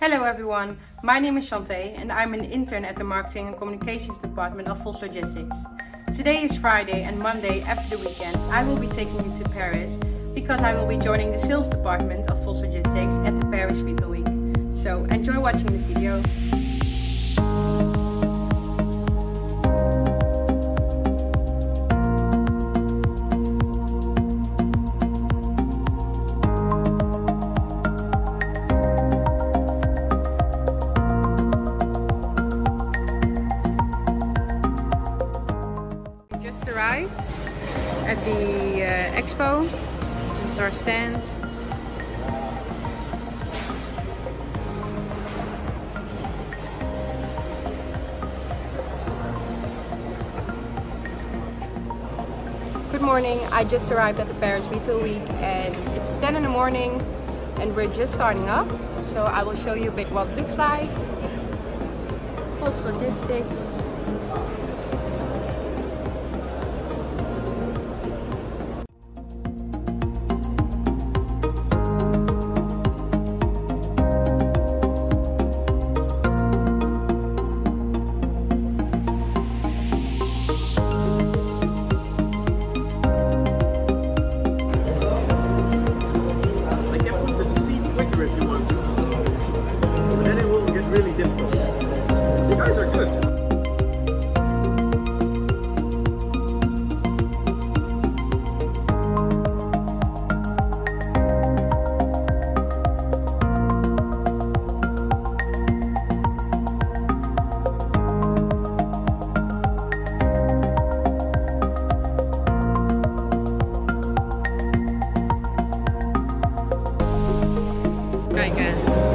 Hello everyone, my name is Chantay and I'm an intern at the Marketing and Communications Department of Vos Logistics. Today is Friday and Monday after the weekend I will be taking you to Paris because I will be joining the sales department of Vos Logistics at the Paris Retail Week. So enjoy watching the video. Arrived at the uh, expo. This is our stand. Good morning, I just arrived at the Paris Retail Week and it's 10 in the morning and we're just starting up. So I will show you a bit what it looks like. Vos logistics. Very good.